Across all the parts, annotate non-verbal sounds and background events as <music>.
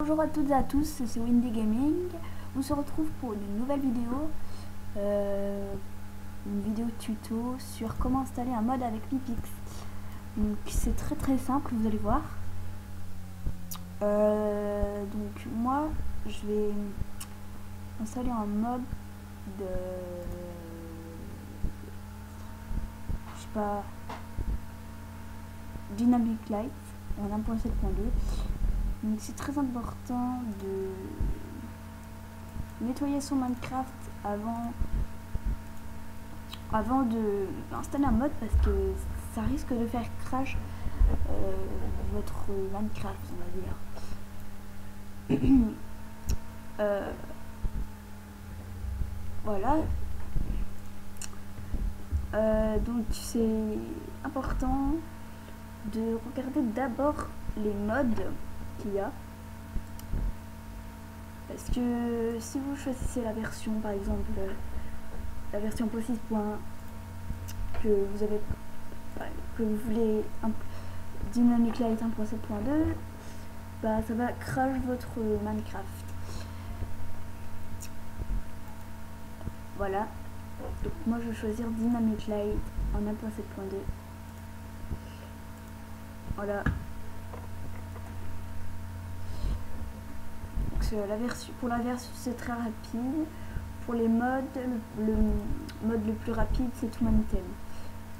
Bonjour à toutes et à tous, c'est Windy Gaming. On se retrouve pour une nouvelle vidéo, euh, une vidéo tuto sur comment installer un mode avec Pipix. Donc c'est très très simple, vous allez voir. Euh, donc moi, je vais installer un mode de, je sais pas, Dynamic Light en 1.7.2 donc c'est très important de nettoyer son Minecraft avant avant de installer un mode parce que ça risque de faire crash euh, votre Minecraft on va dire. <clears throat> Euh, voilà. Euh, donc c'est important de regarder d'abord les modes qu'il y a. Parce que si vous choisissez la version, par exemple, la version PO6. que vous avez que vous voulez un, Dynamic Light 1.7.2, bah ça va crash votre Minecraft. Voilà. Donc moi je vais choisir Dynamic Light en 1.7.2. Voilà. La version, pour la version c'est très rapide. Pour les modes, le, mode le plus rapide c'est tout Item.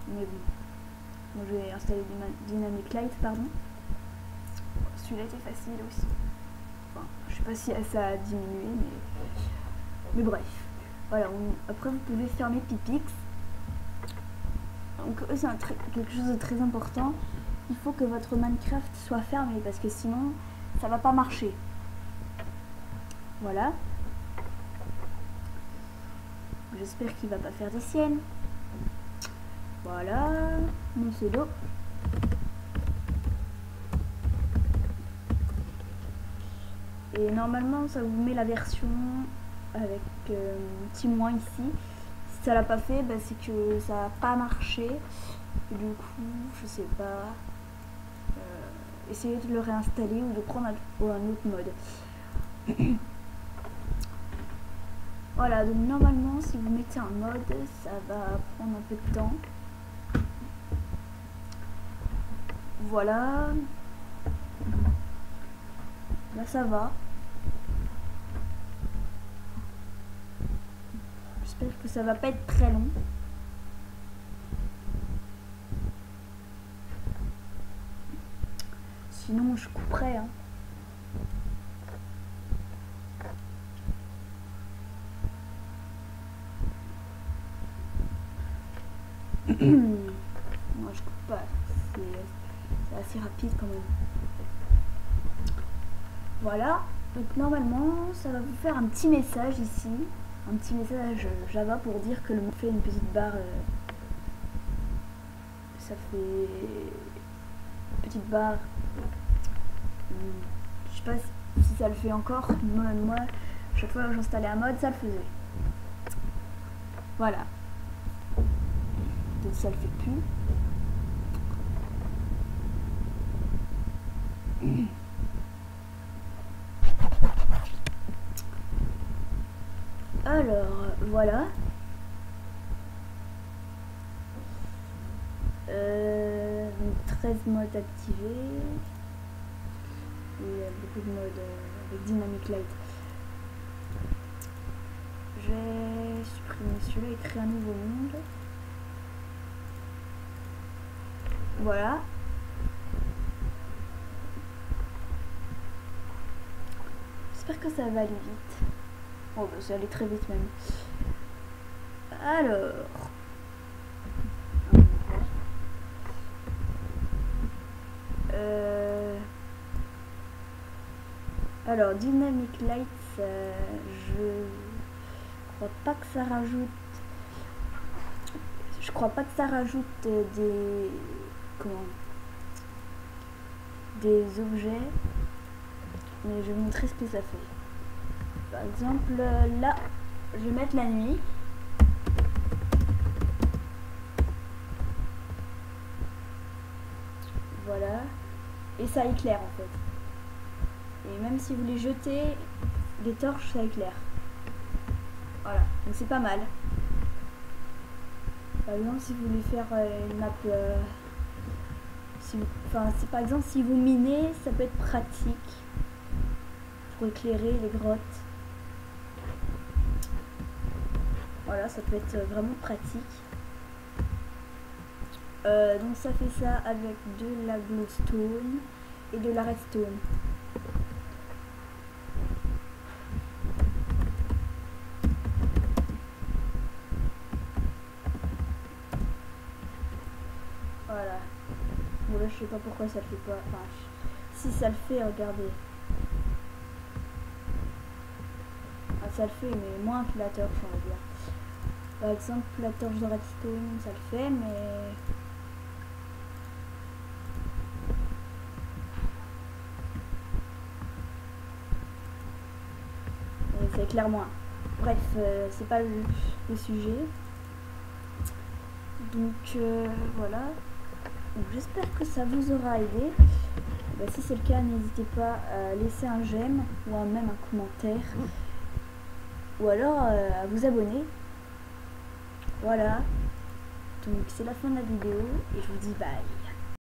Mais bon, je vais installer Dynamic Light, pardon. Celui-là était facile aussi. Enfin, je sais pas si ça a diminué, mais, mais bref. Voilà, après vous pouvez fermer Pipix. Donc c'est quelque chose de très important. Il faut que votre Minecraft soit fermé parce que sinon ça va pas marcher. Voilà. J'espère qu'il va pas faire des siennes. Voilà. Mon pseudo. Et normalement, ça vous met la version avec un petit moins ici. Si ça l'a pas fait, bah, c'est que ça n'a pas marché. du coup, je sais pas. Euh, essayez de le réinstaller ou de prendre un autre mode. <clears throat> Voilà, donc normalement, si vous mettez un mode, ça va prendre un peu de temps. Voilà. Là, ça va. J'espère que ça va pas être très long. Sinon, je couperai. Hein. Moi je coupe pas, c'est assez rapide quand même. Voilà, donc normalement ça va vous faire un petit message ici, un petit message Java pour dire que le mot fait une petite barre. Euh, ça fait une petite barre. Je sais pas si ça le fait encore. Moi, moi chaque fois que j'installais un mode, ça le faisait. Voilà ça le fait plus. Alors, voilà. Euh, 13 modes activés. Il y a beaucoup de modes euh, avec Dynamic Light. Je vais supprimer celui-là et créer un nouveau monde. Voilà. J'espère que ça va aller vite. Oh, bah, ça allait très vite même. Alors. Euh... Alors, Dynamic Lights, je crois pas que ça rajoute. Je crois pas que ça rajoute des des objets mais je vais vous montrer ce que ça fait. Par exemple là je vais mettre la nuit. Voilà. Et ça éclaire en fait. Et même si vous les jetez, les torches, ça éclaire. Voilà, donc c'est pas mal. Par exemple, si vous voulez faire euh, une map... Euh, enfin, par exemple, si vous minez, ça peut être pratique pour éclairer les grottes. Voilà, ça peut être vraiment pratique. Euh, donc ça fait ça avec de la glowstone et de la redstone. Voilà. Bon là je sais pas pourquoi ça le fait pas. Si ça le fait, regardez. Ah, ça le fait, mais moins que la torche, on va dire. Par exemple, la torche de redstone, ça le fait, mais c'est clair moins. Bref, euh, c'est pas le, sujet. Donc euh, voilà. J'espère que ça vous aura aidé. Bah, si c'est le cas, n'hésitez pas à laisser un j'aime ou même un commentaire. Ou alors euh, à vous abonner. Voilà. Donc c'est la fin de la vidéo et je vous dis bye.